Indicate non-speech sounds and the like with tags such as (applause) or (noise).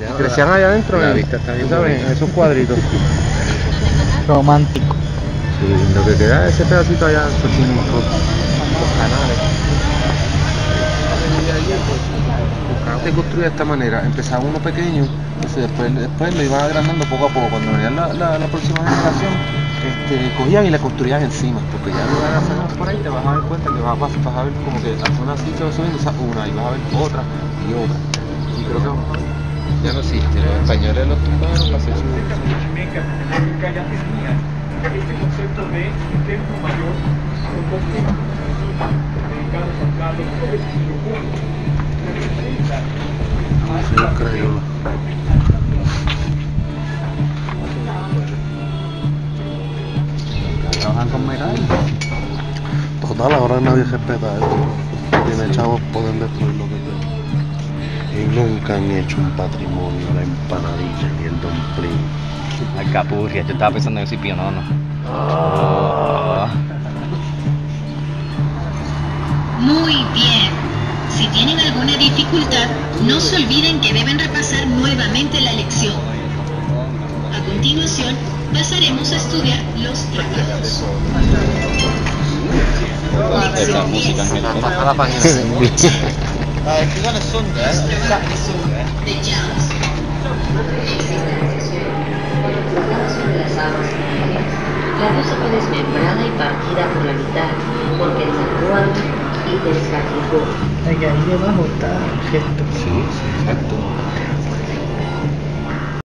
Y crecían allá adentro, La en- vista está bien ¿sabes? bonita. En esos cuadritos. (laughs) Romántico. Sí, lo que queda es ese pedacito allá, esos los canales. Se construía de esta manera, empezaba uno pequeño, entonces después, después lo iban agrandando poco a poco. Cuando venía la, la, la próxima generación, este, cogían y la construían encima, porque ya de hacerlas por ahí te vas a dar cuenta que vas, vas, vas a ver como que alguna así se va subiendo, o sea, una, y vas a ver otra y otra. Y creo que Ya no existe, los españoles tumbaron para hacer su... Este concepto de templo mayor dedicados lo público. Sí, increíble. Trabajan con metal. Total, ahora nadie respeta esto. Tiene chavos pueden destruir lo que quieran. Y nunca han hecho un patrimonio, la empanadilla ni el dumpling. Alcapurria, yo estaba pensando en ese pionono. Oh. Muy bien. Si tienen alguna dificultad, no se olviden que deben repasar nuevamente la lección. A continuación, pasaremos a estudiar los trabajos. Esa música (laughs) la página. The jams. Existen excepciones. Cuando por cada una de las aguas la diosa fue desmembrada y partida por la mitad, porque desató algo y ahí debajo está el gesto. Sí, sí.